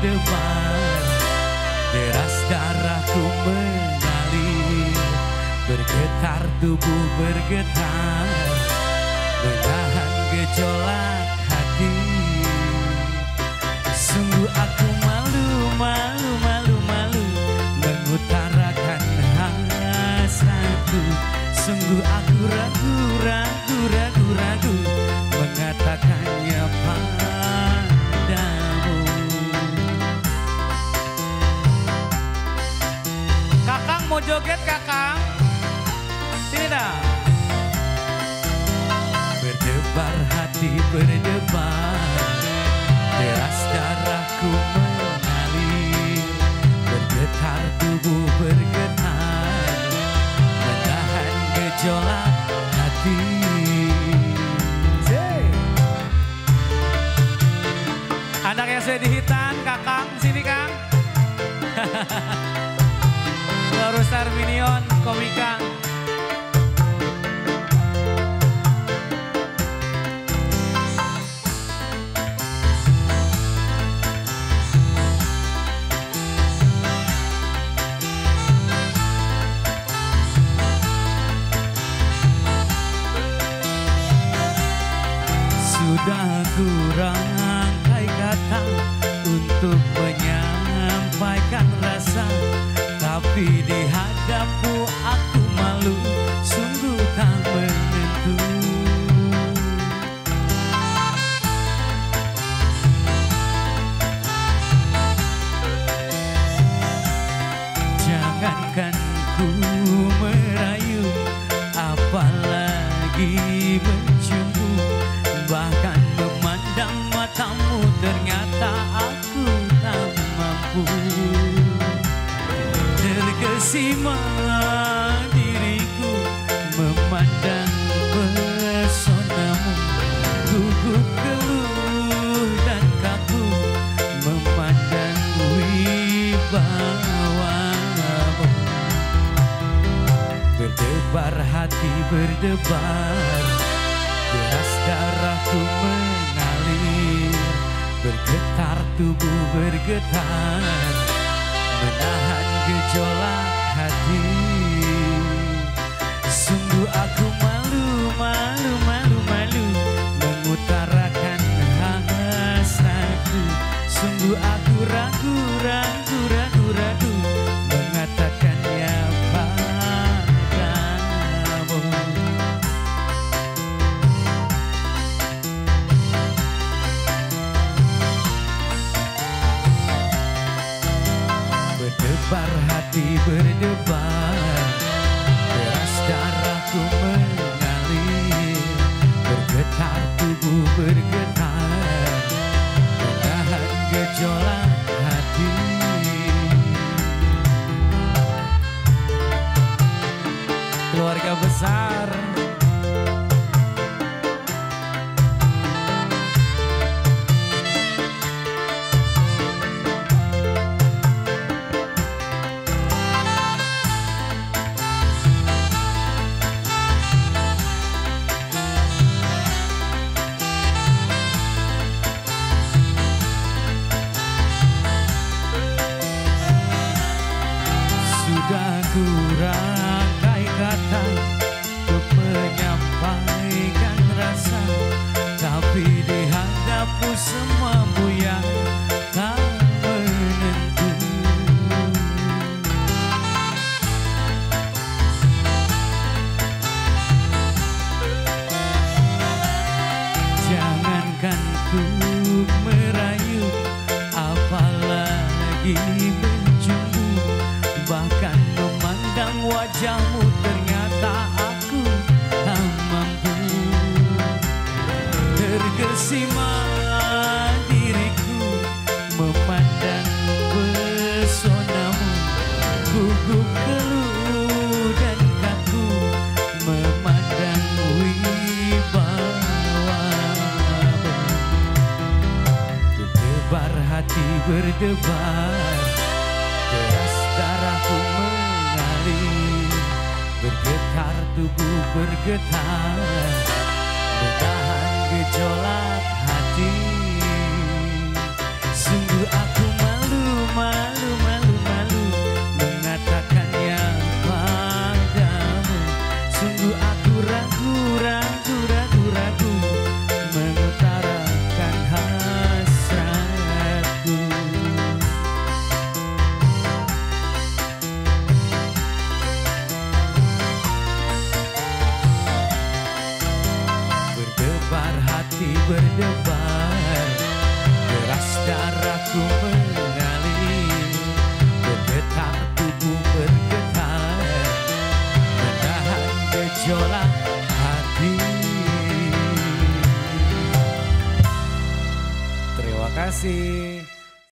berdebar Deras darahku mengalir. Bergetar tubuh bergetar. Menahan gejolak hati. Sungguh aku malu, malu, malu, malu. Mengutarakan hasratku Sungguh aku ragu, ragu, ragu, joget kakang? Sini dah. Berdebar hati berdebar Deras darahku mengalir Bergetar tubuh bergetar Menahan gejolak hati Anak yang sudah dihitan, kakang, sini kang. Lurus Arminion, komika. Sudah kurangkai Tapi di hadapmu aku malu sungguh tak menentu. Jangankan ku merayu Apalagi mencium Terkesima diriku Memandang personamu Gugup keluh dan kaku Memandang wibawamu. Berdebar hati berdebar Deras darahku mengalir. Bergetar tubuh bergetar Menahan gejolak hati Bergetar Menahan gejolak hati Keluarga besar. Mencium Bahkan memandang wajahmu Ternyata aku tak mampu. Terkesima diriku Memandang pesonamu. Gugup keluh dan kaku Memandang wibawamu. Berdebar hati berdebar tubuh bergetar Menahan gejolak hati. Sungguh aku berdebar Deras darahku mengalir Bergetar tubuh bergetar Menahan gejolak hati. Terima kasih.